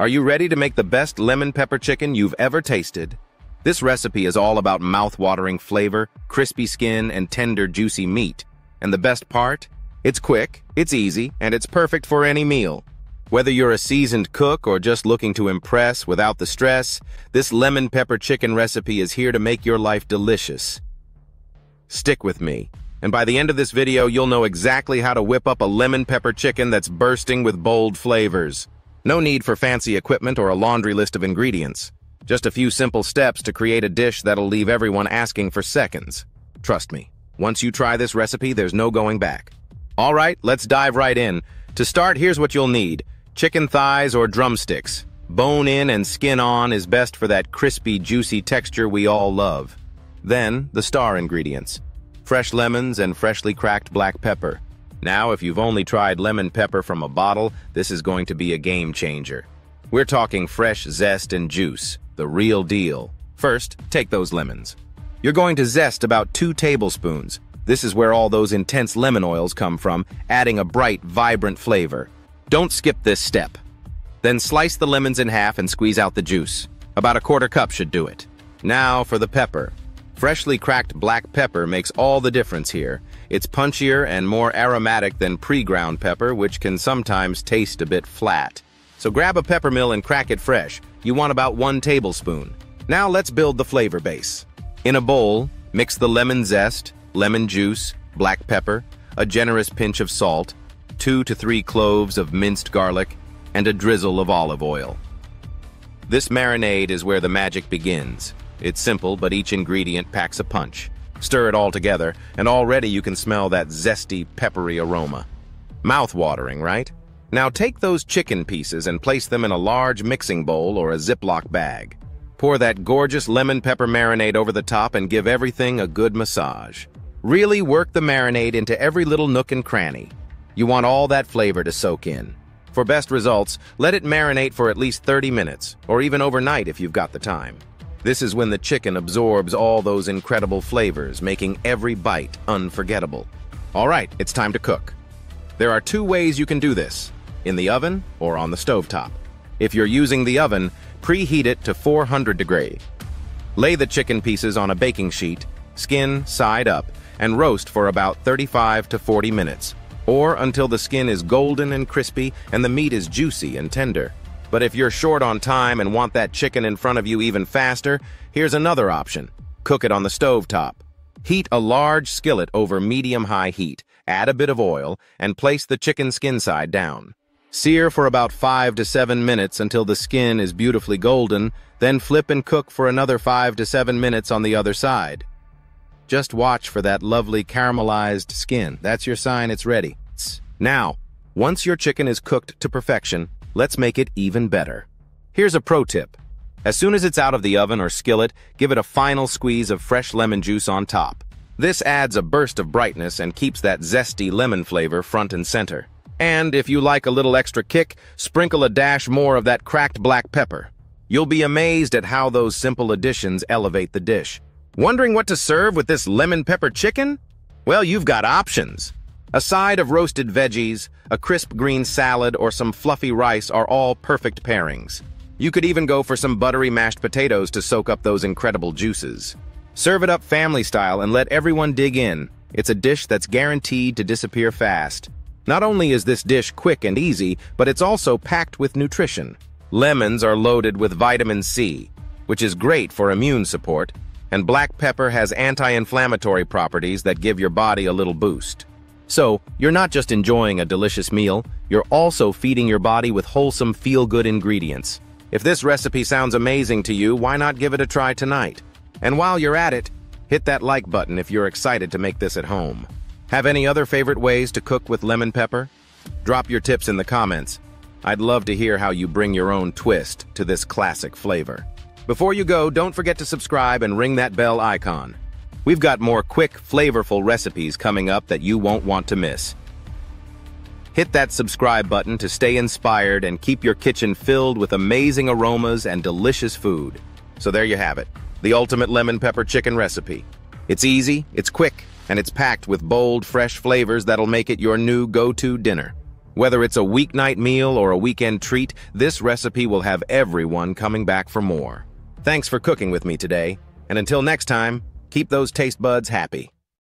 Are you ready to make the best lemon pepper chicken you've ever tasted? This recipe is all about mouth-watering flavor, crispy skin, and tender, juicy meat. And the best part? It's quick, it's easy, and it's perfect for any meal. Whether you're a seasoned cook or just looking to impress without the stress, this lemon pepper chicken recipe is here to make your life delicious. Stick with me, and by the end of this video, you'll know exactly how to whip up a lemon pepper chicken that's bursting with bold flavors. No need for fancy equipment or a laundry list of ingredients. Just a few simple steps to create a dish that'll leave everyone asking for seconds. Trust me, once you try this recipe, there's no going back. All right, let's dive right in. To start, here's what you'll need chicken thighs or drumsticks. Bone in and skin on is best for that crispy, juicy texture we all love. Then, the star ingredients. Fresh lemons and freshly cracked black pepper. Now, if you've only tried lemon pepper from a bottle, this is going to be a game changer. We're talking fresh zest and juice, the real deal. First, take those lemons. You're going to zest about two tablespoons. This is where all those intense lemon oils come from, adding a bright, vibrant flavor. Don't skip this step. Then slice the lemons in half and squeeze out the juice. About a quarter cup should do it. Now for the pepper. Freshly cracked black pepper makes all the difference here. It's punchier and more aromatic than pre-ground pepper, which can sometimes taste a bit flat. So grab a pepper mill and crack it fresh. You want about one tablespoon. Now let's build the flavor base. In a bowl, mix the lemon zest, lemon juice, black pepper, a generous pinch of salt, two to three cloves of minced garlic, and a drizzle of olive oil. This marinade is where the magic begins. It's simple, but each ingredient packs a punch. Stir it all together, and already you can smell that zesty, peppery aroma. Mouth-watering, right? Now take those chicken pieces and place them in a large mixing bowl or a Ziploc bag. Pour that gorgeous lemon pepper marinade over the top and give everything a good massage. Really work the marinade into every little nook and cranny. You want all that flavor to soak in. For best results, let it marinate for at least 30 minutes, or even overnight if you've got the time. This is when the chicken absorbs all those incredible flavors, making every bite unforgettable. All right, it's time to cook. There are two ways you can do this, in the oven or on the stovetop. If you're using the oven, preheat it to 400 degree. Lay the chicken pieces on a baking sheet, skin side up, and roast for about 35 to 40 minutes, or until the skin is golden and crispy and the meat is juicy and tender. But if you're short on time and want that chicken in front of you even faster, here's another option. Cook it on the stove top. Heat a large skillet over medium-high heat, add a bit of oil, and place the chicken skin side down. Sear for about 5 to 7 minutes until the skin is beautifully golden, then flip and cook for another 5 to 7 minutes on the other side. Just watch for that lovely caramelized skin. That's your sign it's ready. Now, once your chicken is cooked to perfection, let's make it even better. Here's a pro tip. As soon as it's out of the oven or skillet, give it a final squeeze of fresh lemon juice on top. This adds a burst of brightness and keeps that zesty lemon flavor front and center. And if you like a little extra kick, sprinkle a dash more of that cracked black pepper. You'll be amazed at how those simple additions elevate the dish. Wondering what to serve with this lemon pepper chicken? Well, you've got options. A side of roasted veggies, a crisp green salad, or some fluffy rice are all perfect pairings. You could even go for some buttery mashed potatoes to soak up those incredible juices. Serve it up family style and let everyone dig in. It's a dish that's guaranteed to disappear fast. Not only is this dish quick and easy, but it's also packed with nutrition. Lemons are loaded with vitamin C, which is great for immune support, and black pepper has anti-inflammatory properties that give your body a little boost. So, you're not just enjoying a delicious meal, you're also feeding your body with wholesome feel-good ingredients. If this recipe sounds amazing to you, why not give it a try tonight? And while you're at it, hit that like button if you're excited to make this at home. Have any other favorite ways to cook with lemon pepper? Drop your tips in the comments. I'd love to hear how you bring your own twist to this classic flavor. Before you go, don't forget to subscribe and ring that bell icon. We've got more quick, flavorful recipes coming up that you won't want to miss. Hit that subscribe button to stay inspired and keep your kitchen filled with amazing aromas and delicious food. So there you have it, the ultimate lemon pepper chicken recipe. It's easy, it's quick, and it's packed with bold, fresh flavors that'll make it your new go-to dinner. Whether it's a weeknight meal or a weekend treat, this recipe will have everyone coming back for more. Thanks for cooking with me today, and until next time, keep those taste buds happy.